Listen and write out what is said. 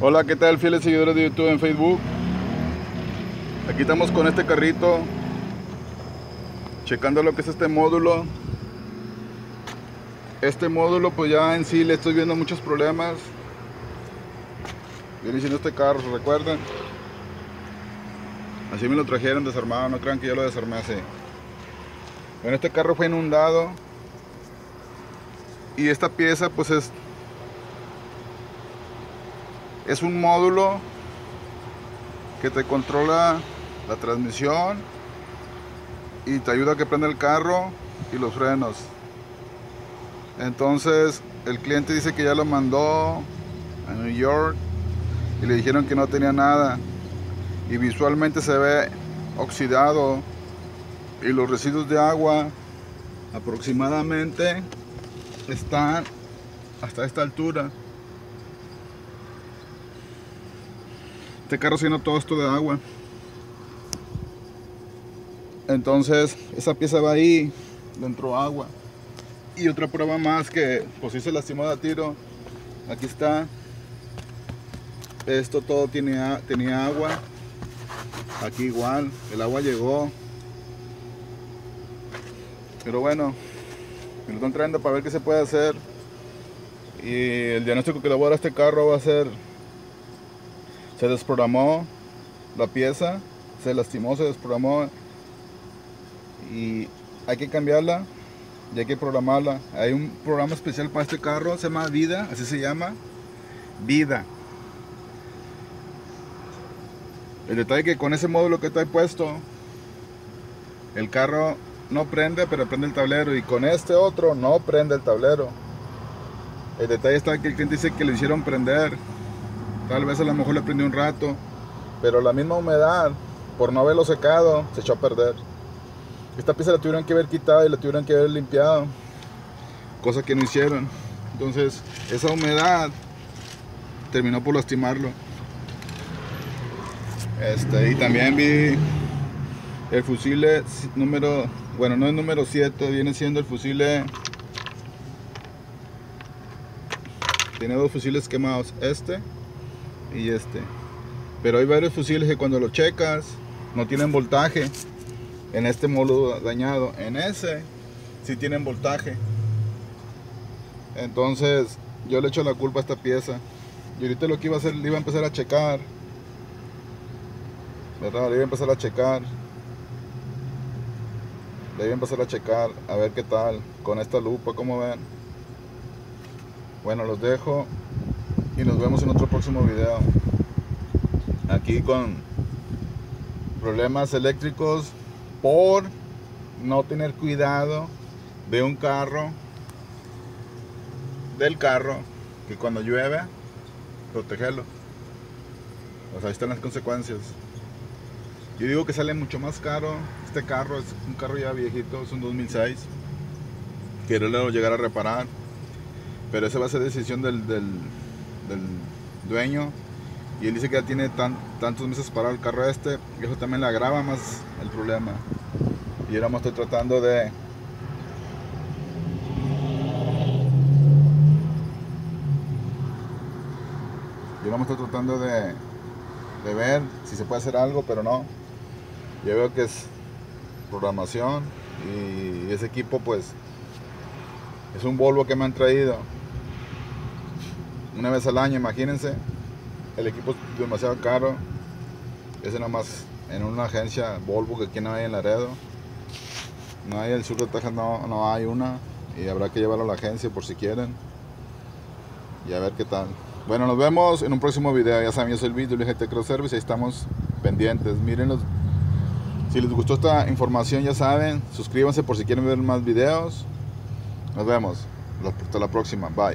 Hola, ¿qué tal fieles seguidores de YouTube en Facebook? Aquí estamos con este carrito checando lo que es este módulo. Este módulo pues ya en sí le estoy viendo muchos problemas. Viene siendo este carro, ¿se recuerdan? Así me lo trajeron desarmado, no crean que yo lo desarmé así. Bueno, este carro fue inundado y esta pieza pues es es un módulo que te controla la transmisión y te ayuda a que prenda el carro y los frenos. Entonces el cliente dice que ya lo mandó a New York y le dijeron que no tenía nada. Y visualmente se ve oxidado y los residuos de agua aproximadamente están hasta esta altura Este carro siendo todo esto de agua. Entonces, esa pieza va ahí, dentro agua. Y otra prueba más que, pues si se lastimó de tiro. Aquí está. Esto todo tiene, tenía agua. Aquí igual, el agua llegó. Pero bueno, me lo están trayendo para ver qué se puede hacer. Y el diagnóstico que le voy a dar a este carro va a ser se desprogramó la pieza, se lastimó, se desprogramó y hay que cambiarla y hay que programarla. Hay un programa especial para este carro, se llama Vida, así se llama, Vida. El detalle es que con ese módulo que está puesto, el carro no prende, pero prende el tablero y con este otro no prende el tablero. El detalle está que el cliente dice que le hicieron prender Tal vez a lo mejor le prendió un rato, pero la misma humedad, por no haberlo secado, se echó a perder. Esta pieza la tuvieron que haber quitado y la tuvieron que haber limpiado, cosa que no hicieron. Entonces, esa humedad terminó por lastimarlo. Este, y también vi el fusible número, bueno, no es número 7, viene siendo el fusible. Tiene dos fusiles quemados, este y este. Pero hay varios fusiles que cuando lo checas no tienen voltaje. En este módulo dañado. En ese sí tienen voltaje. Entonces yo le echo la culpa a esta pieza. Y ahorita lo que iba a hacer, le iba a empezar a checar. ¿Verdad? Le iba a empezar a checar. Le iba a empezar a checar a ver qué tal con esta lupa, como ven. Bueno, los dejo y nos vemos en otro próximo video. Aquí con problemas eléctricos por no tener cuidado de un carro del carro que cuando llueve protegerlo. Sea ahí están las consecuencias. Yo digo que sale mucho más caro este carro es un carro ya viejito es un 2006 quiero llegar a reparar pero esa va a ser decisión del dueño y él dice que ya tiene tantos meses para el carro este y eso también le agrava más el problema. Y ahora me estoy tratando de yo me estoy tratando de, de ver si se puede hacer algo pero no. Yo veo que es programación y ese equipo pues es un Volvo que me han traído una vez al año, imagínense. El equipo es demasiado caro. Ese nada más en una agencia Volvo que aquí no hay en Laredo. No hay el sur de Texas, no, no hay una. Y habrá que llevarlo a la agencia por si quieren. Y a ver qué tal. Bueno, nos vemos en un próximo video. Ya saben, yo soy vídeo de GT Cross Service. Ahí estamos pendientes. Mírenlos. Si les gustó esta información, ya saben, suscríbanse por si quieren ver más videos. Nos vemos. Hasta la próxima. Bye.